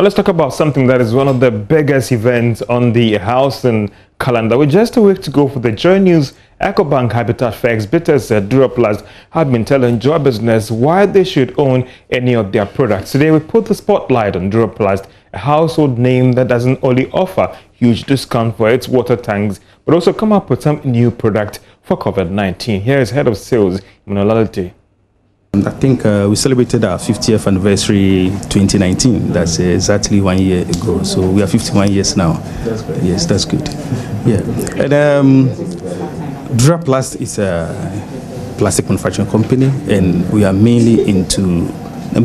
Now let's talk about something that is one of the biggest events on the housing calendar. With just a week to go for the Joy News, EcoBank Habitat Fair Exhibitors uh, Duraplast have been telling Joy Business why they should own any of their products. Today we put the spotlight on Duraplast, a household name that doesn't only offer huge discount for its water tanks, but also come up with some new product for COVID-19. Here is Head of Sales, Immunology. I think uh, we celebrated our 50th anniversary 2019. That's uh, exactly one year ago. So we are 51 years now. That's great. Yes, that's good. Yeah. And um, Duraplast is a plastic manufacturing company, and we are mainly into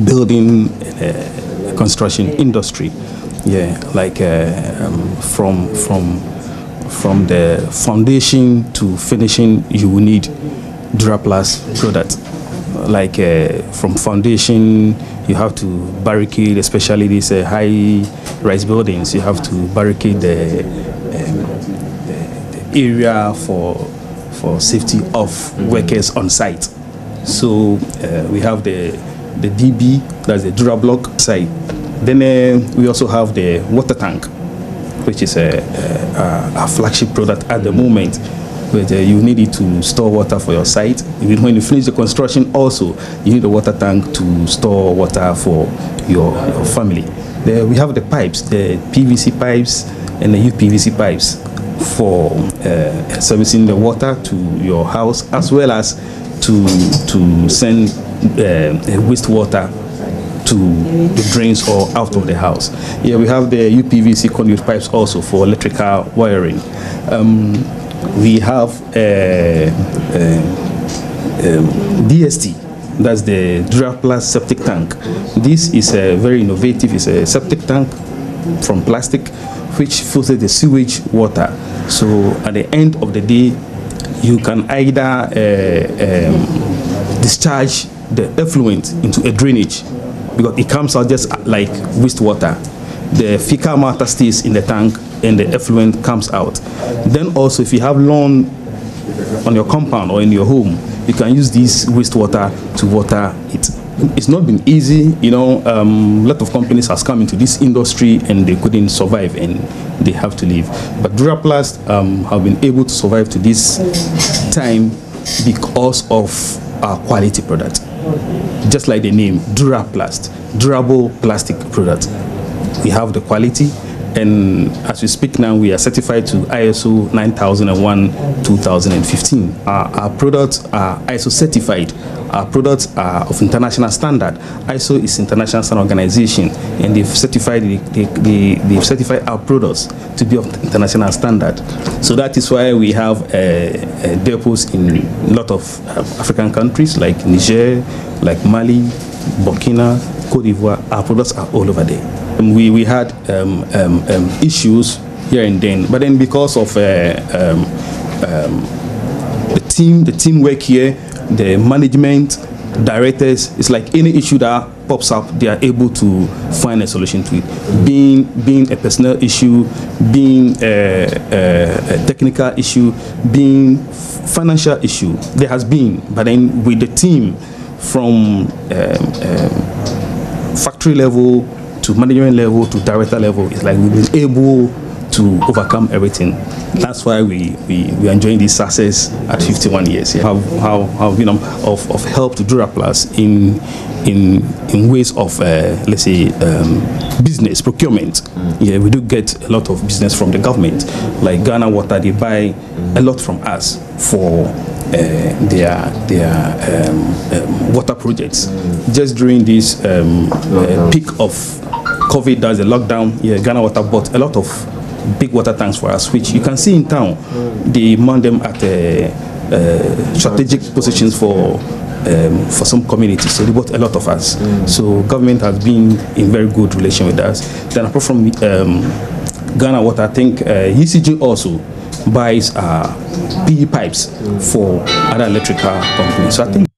building uh, construction industry. Yeah, like uh, um, from from from the foundation to finishing, you will need Duraplast product like uh, from foundation you have to barricade especially these uh, high rise buildings you have to barricade the, um, the, the area for for safety of mm-hmm. workers on site. So uh, we have the the DB that's the Durablock site. Then uh, we also have the water tank which is a, a, a flagship product at the moment but uh, you need it to store water for your site. Even when you finish the construction, also you need a water tank to store water for your, your family. There we have the pipes, the PVC pipes and the UPVC pipes for uh, servicing the water to your house as well as to to send uh, wastewater to the drains or out of the house. Here we have the UPVC conduit pipes also for electrical wiring. Um, we have uh, uh, um, DST, that's the Duraplast septic tank. This is a very innovative, it's a septic tank from plastic which filters the sewage water. So at the end of the day, you can either uh, um, discharge the effluent into a drainage because it comes out just like wastewater. The fecal matter stays in the tank and the effluent comes out. Then also if you have lawn on your compound or in your home, you can use this wastewater to water it. It's not been easy, you know, um, a lot of companies has come into this industry and they couldn't survive and they have to leave. But Duraplast um, have been able to survive to this time because of our quality product. Just like the name, Duraplast, durable plastic product. We have the quality, and as we speak now, we are certified to ISO 9001 2015. Our, our products are ISO certified. Our products are of international standard. ISO is international standard organization, and they've certified they, they, they've certified our products to be of international standard. So that is why we have uh, uh, depots in a lot of uh, African countries like Niger, like Mali, Burkina, Cote d'Ivoire. Our products are all over there we, we had um, um, um, issues here and then, but then because of uh, um, um, the team, the teamwork here, the management, directors, it's like any issue that pops up, they are able to find a solution to it. Being being a personal issue, being a, a, a technical issue, being financial issue, there has been, but then with the team from um, factory level to management level to director level, it's like we've been able to overcome everything. That's why we, we, we are enjoying this success at 51 years. Yeah. Have, have, have you know, of, of help to Duraplast in, in, in ways of, uh, let's say, um, business, procurement. Mm. Yeah, we do get a lot of business from the government. Like Ghana Water, they buy a lot from us for uh, their their um, um, water projects. Mm. Just during this um, uh, peak of COVID does a lockdown, yeah, Ghana Water bought a lot of big water tanks for us, which you can see in town. They mount them at uh, uh, strategic positions for um, for some communities. So they bought a lot of us. So government has been in very good relation with us. Then apart from um, Ghana Water, I think uh, ECG also buys uh, PE pipes for other electrical companies. So I think.